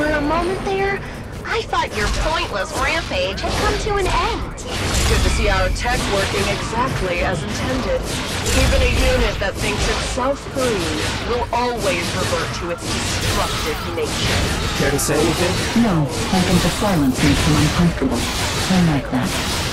For a moment there, I thought your pointless rampage had come to an end. Good to see our tech working exactly as intended. Even a unit that thinks itself free will always revert to its destructive nature. Care to say anything? No, I think the silence makes him uncomfortable. I like that.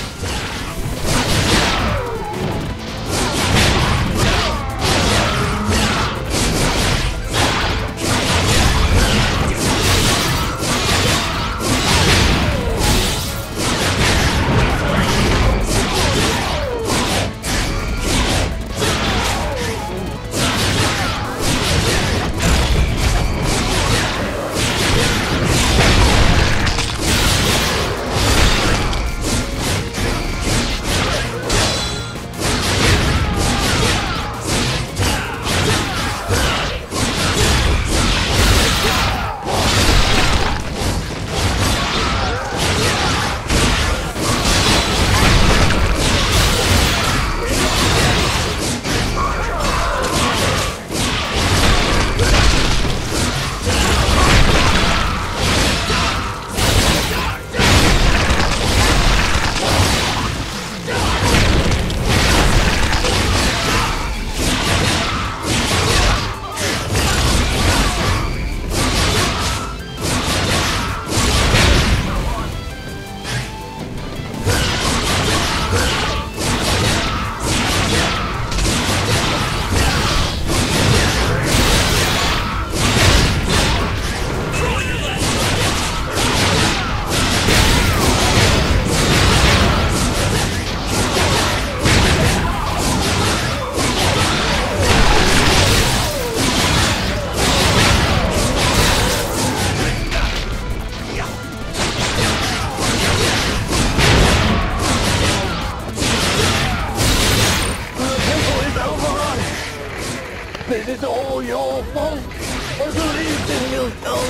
This is all your fault. I believed in you, though.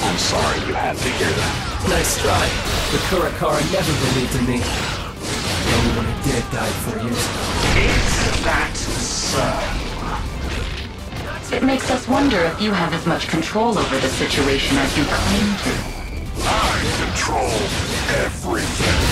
I'm sorry you had to hear that. Nice try. The Kurakara never believed in me. The only one who did died four years ago. Is that so? It makes us wonder if you have as much control over the situation as you claim to. I control everything.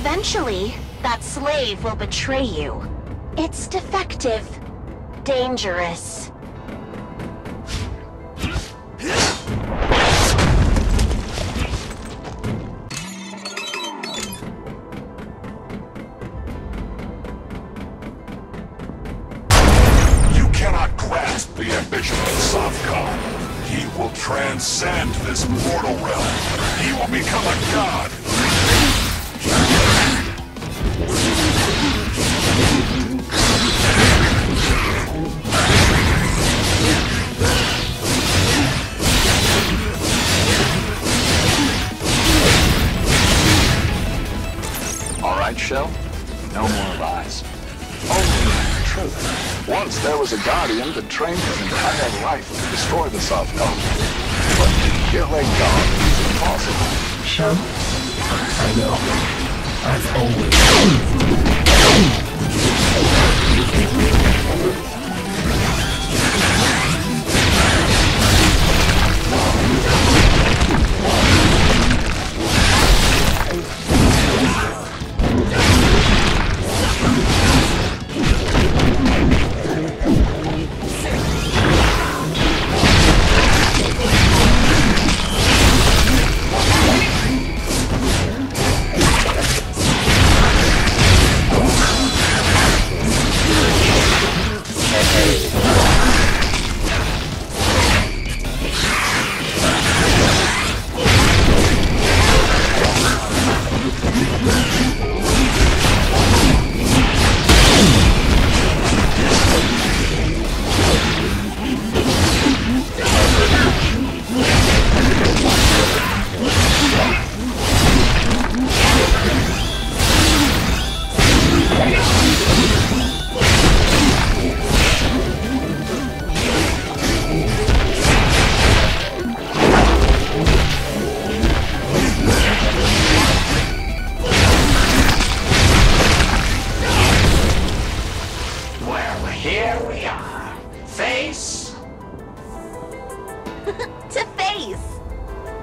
Eventually, that slave will betray you. It's defective. Dangerous. You cannot grasp the ambition of SovKhan. He will transcend this mortal realm. He will become a god. No more lies. Only truth. Once there was a Guardian that trained his entire life to destroy the SovKhan. But to kill a god is impossible. Shun? I know. I've always...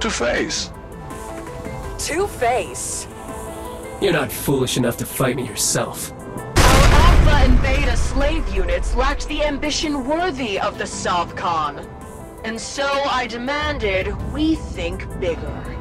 Two-Face. Two-Face? You're not foolish enough to fight me yourself. Our Alpha and Beta slave units lacked the ambition worthy of the SovKhan. And so I demanded we think bigger.